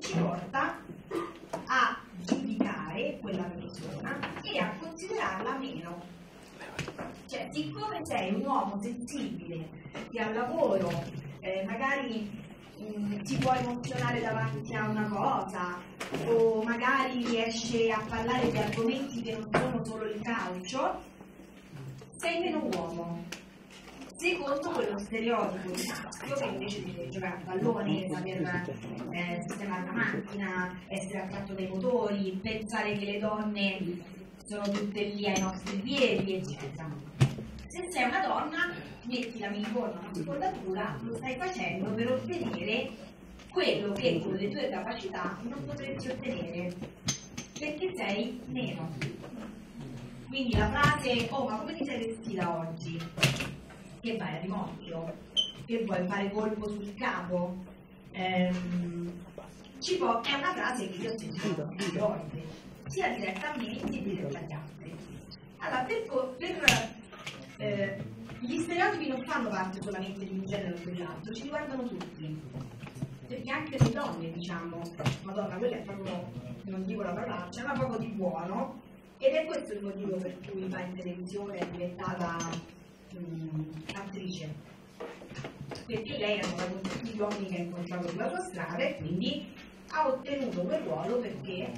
ci porta a giudicare quella persona e a considerarla meno. Cioè, siccome sei un uomo sensibile che al lavoro eh, magari mh, mm, ti può emozionare davanti a una cosa o magari riesce a parlare di argomenti che non sono solo il calcio, sei meno uomo secondo quello stereotipo di maschio che invece deve giocare a pallone, saper eh, sistemare la macchina, essere attratto dai motori, pensare che le donne sono tutte lì ai nostri piedi, eccetera. Se sei una donna, metti la minigonna, una scollatura, lo stai facendo per ottenere quello che con le tue capacità non potresti ottenere, perché sei meno. Quindi la frase, oh ma come ti sei vestita oggi? Che vai a rimorchio, che vuoi fare colpo sul capo. Ehm, può, è una frase che io ho sentito più volte, sia diretta a me che diretta agli altri. Allora, per, per eh, gli stereotipi non fanno parte solamente di un genere o dell'altro, ci riguardano tutti. Perché anche le donne, diciamo, madonna, quella è proprio, non dico la parolaccia, ma proprio di buono, ed è questo il motivo per cui va in televisione è diventata attrice. Perché lei era con tutti gli uomini che ha incontrato sulla sua strada e quindi ha ottenuto quel ruolo perché